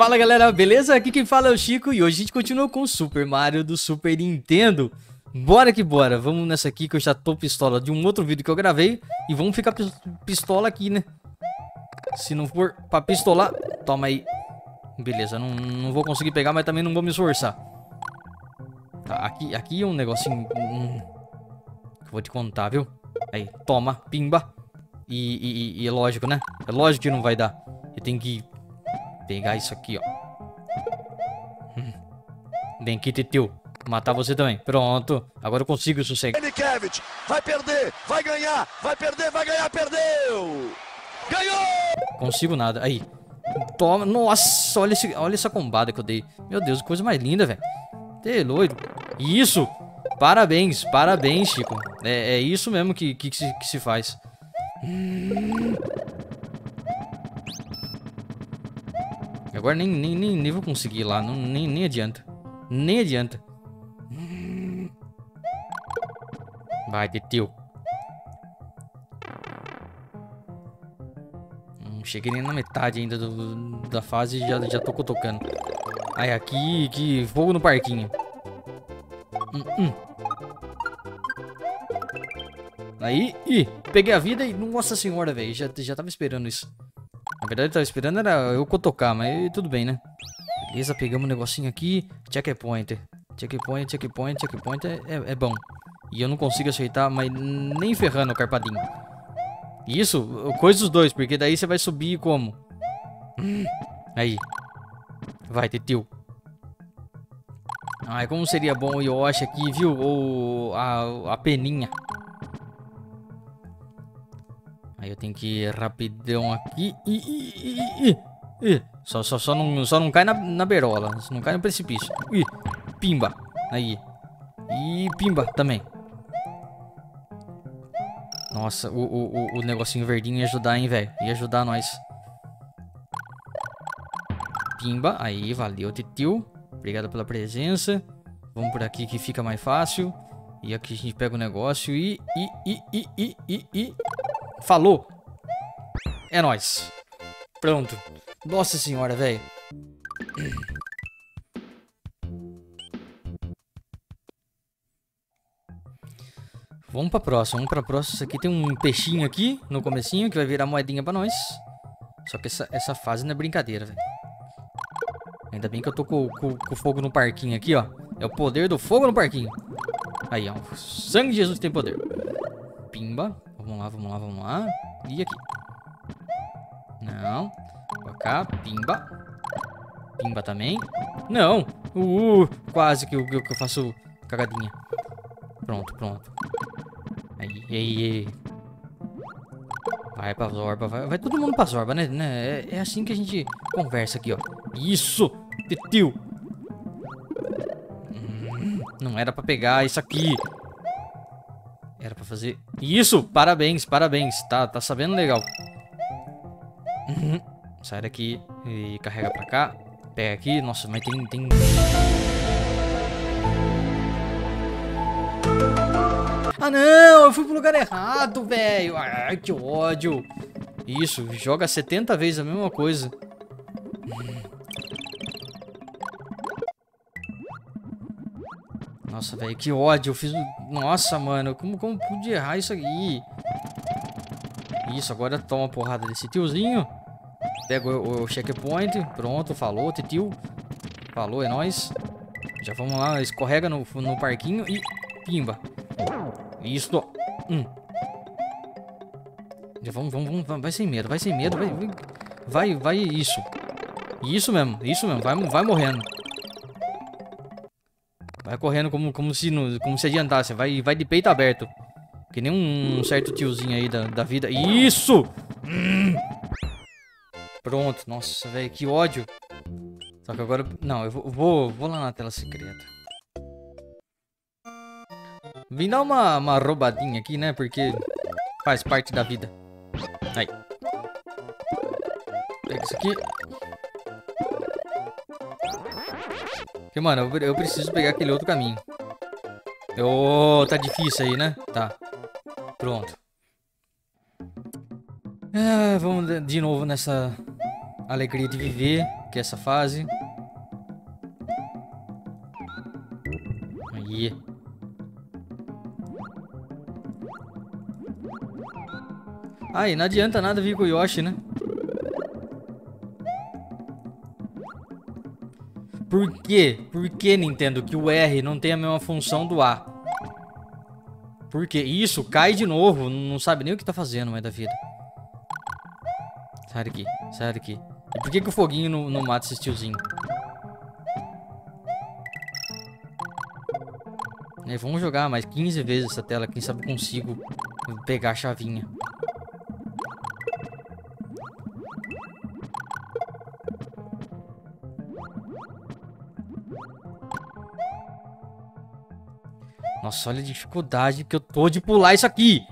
Fala galera, beleza? Aqui quem fala é o Chico e hoje a gente continua com o Super Mario do Super Nintendo. Bora que bora, vamos nessa aqui que eu já tô pistola de um outro vídeo que eu gravei e vamos ficar pistola aqui, né? Se não for pra pistolar, toma aí. Beleza, não, não vou conseguir pegar, mas também não vou me esforçar. Tá, aqui, aqui é um negocinho... Hum, que vou te contar, viu? Aí, toma, pimba. E, e, e, é lógico, né? É lógico que não vai dar. Eu tenho que pegar isso aqui, ó. Hum. Vem aqui, Titio. Matar você também. Pronto. Agora eu consigo sossego. Kevich vai perder, vai ganhar, vai perder, vai ganhar, perdeu! Ganhou! Consigo nada. Aí. Toma. Nossa, olha, esse, olha essa combada que eu dei. Meu Deus, coisa mais linda, velho. Tê, loiro. Isso! Parabéns, parabéns, Chico. É, é isso mesmo que, que, que, se, que se faz. Agora nem, nem, nem, nem vou conseguir ir lá. Não, nem, nem adianta. Nem adianta. Vai, deteu. Não cheguei nem na metade ainda do, da fase e já, já tô tocando. Aí, aqui, aqui, fogo no parquinho. Hum, hum. Aí, ih, peguei a vida e... Nossa senhora, velho, já, já tava esperando isso. Verdade, eu tava esperando era eu cotocar, mas tudo bem, né? Beleza, pegamos um negocinho aqui. Checkpoint. Checkpoint, checkpoint, checkpoint é, é, é bom. E eu não consigo aceitar, mas nem ferrando o carpadinho. Isso, coisa dos dois, porque daí você vai subir como? Aí. Vai, Teteu. Ai, como seria bom o Yoshi aqui, viu? Ou a, a peninha. Aí eu tenho que ir rapidão aqui. Ih, ih, ih. Só, só, só, não, só não cai na, na berola. Não cai no precipício. Ih, pimba. Aí. E pimba também. Nossa, o, o, o negocinho verdinho ia ajudar, hein, velho. Ia ajudar nós. Pimba. Aí, valeu, titio. Obrigado pela presença. Vamos por aqui que fica mais fácil. E aqui a gente pega o negócio e... E, e, e, e, e, e... Falou. É nóis. Pronto. Nossa senhora, velho. Vamos pra próxima, vamos pra próxima. Isso aqui tem um peixinho aqui no comecinho que vai virar moedinha pra nós. Só que essa, essa fase não é brincadeira, velho. Ainda bem que eu tô com, o fogo no parquinho aqui, ó. É o poder do fogo no parquinho. Aí, ó. sangue de Jesus tem poder. Pimba. Vamos lá, vamos lá, vamos lá. E aqui. Não. Pra cá. Pimba. Pimba também. Não. Uh, quase que eu, que eu faço cagadinha. Pronto, pronto. Aí, aí, aí. Vai pra Zorba, vai, vai todo mundo pra Zorba, né? né? É, é, assim que a gente conversa aqui, ó. Isso! Tio! Hum, não era pra pegar isso aqui. Era pra fazer... Isso! Parabéns, parabéns. Tá, tá sabendo legal. Uhum. Sai daqui e carrega pra cá. Pega aqui. Nossa, mas tem... tem... Ah, não! Eu fui pro lugar errado, velho! Ai, que ódio! Isso, joga 70 vezes a mesma coisa. Nossa, velho, que ódio. Eu fiz... Nossa, mano, como, como pude errar isso aqui? Isso, agora toma porrada desse tiozinho. Pega o, o checkpoint. Pronto, falou, tio. Falou, é nóis. Já vamos lá, escorrega no, no parquinho e pimba. Isso. Hum. Já vamos, vamos, vamos, vai sem medo, vai sem medo, vai, vai, vai, isso. Isso mesmo, isso mesmo, vai, vai morrendo. Vai correndo como, como, se, como se adiantasse, vai, vai de peito aberto. Que nem um, certo tiozinho aí da, da vida. Isso! Hum. Pronto, nossa, velho, que ódio. Só que agora... Não, eu vou, vou, vou lá na tela secreta. Vim dar uma, uma roubadinha aqui, né? Porque faz parte da vida. Aí. Pega isso aqui. Porque, mano, eu, eu preciso pegar aquele outro caminho. Oh, tá difícil aí, né? Tá. Pronto. É, vamos de novo nessa Alegria de viver, que é essa fase. Aí. Aí, não adianta nada vir com o Yoshi, né? Por quê? Por que, Nintendo, que o R não tem a mesma função do A? Por quê? Isso, cai de novo. Não sabe nem o que tá fazendo mais da vida. Sai daqui, sai daqui. E por que, que o foguinho não, não mata esse tiozinho? É, vamos jogar mais 15 vezes essa tela. Quem sabe eu consigo pegar a chavinha. Nossa, olha a dificuldade que eu tô de pular isso aqui.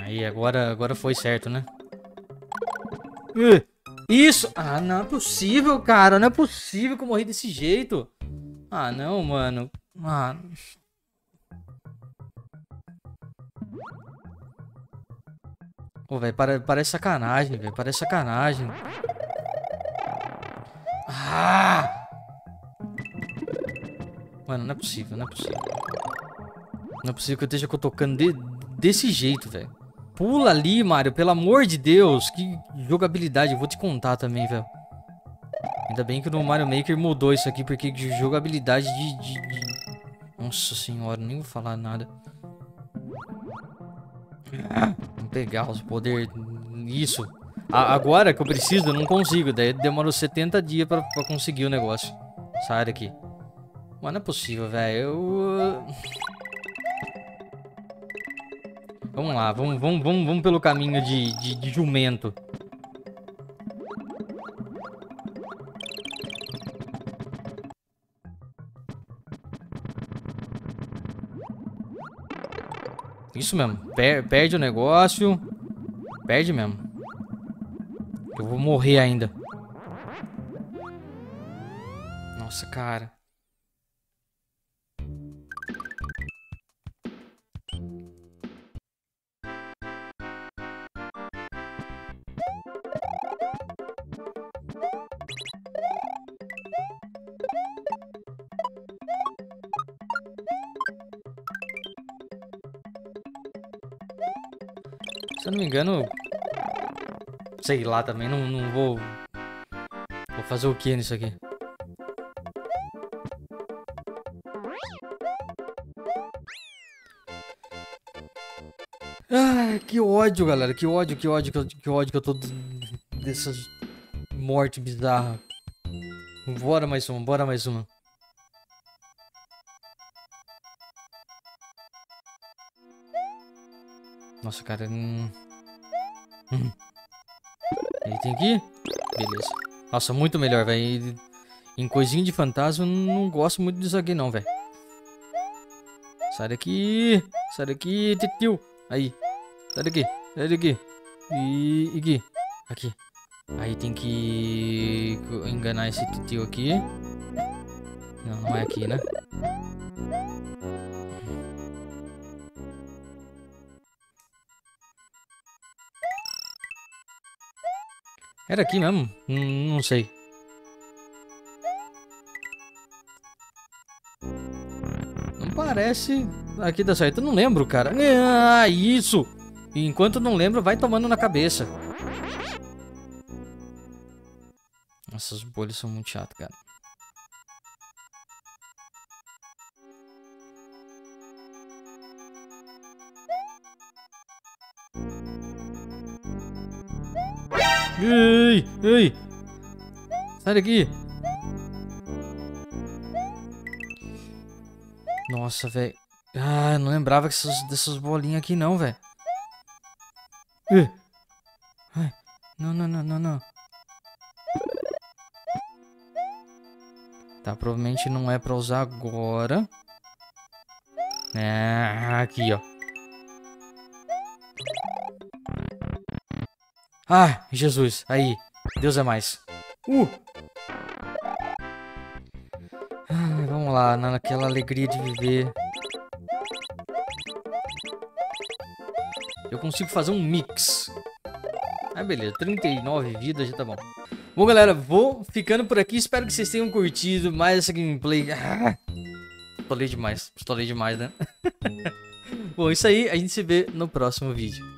Aí, agora, agora foi certo, né? Isso! Ah, não é possível, cara. Não é possível que eu morri desse jeito. Ah, não, mano. Ah... Pô, velho, parece sacanagem, velho. Parece sacanagem. Ah! Mano, não é possível, não é possível. Não é possível que eu esteja tocando de, desse jeito, velho. Pula ali, Mario, pelo amor de Deus. Que jogabilidade, eu vou te contar também, velho. Ainda bem que no Mario Maker mudou isso aqui, porque jogabilidade de, de, de... Nossa senhora, nem vou falar nada. Vamos pegar os poderes... Isso. A, agora que eu preciso, eu não consigo. Daí demorou 70 dias pra, pra conseguir o negócio. Sai daqui. Mas não é possível, velho. Eu... Vamos lá, vamos, vamos, vamos, vamos pelo caminho de, de, de jumento. Isso mesmo. Per perde o negócio. Perde mesmo. Eu vou morrer ainda. Nossa, cara. Se eu não me engano, Sei lá também, não, não vou... Vou fazer o que nisso aqui? Que ódio, galera. Que ódio, que ódio, que ódio que eu tô dessas mortes bizarras. Bora mais uma, bora mais uma. Nossa, cara. Hum. Ele tem aqui? Beleza. Nossa, muito melhor, velho. Em coisinha de fantasma, não gosto muito disso aqui, não, velho. Sai daqui. Sai daqui, tio. Aí. Sai daqui. Sai daqui. E aqui. Aqui. Aí tem que enganar esse tio aqui. Não, não é aqui, né? Era aqui mesmo? Hum, não sei. Não parece aqui da certo. Eu não lembro, cara. Ah, isso! Enquanto não lembro, vai tomando na cabeça. Nossa, as bolhas são muito chatas, cara. Ei, ei. Sai daqui. Nossa, velho. Ah, não lembrava dessas, dessas bolinhas aqui não, velho. Não, não, não, não, não. Tá, provavelmente não é pra usar agora. É, aqui, ó. Ah, Jesus. Aí. Deus é mais. Uh! Vamos lá, naquela alegria de viver. eu consigo fazer um mix. Ah, beleza. 39 vidas já tá bom. Bom, galera, vou ficando por aqui. Espero que vocês tenham curtido mais essa gameplay. Ah, pistolei demais. Pistolei demais, né? bom, isso aí. A gente se vê no próximo vídeo.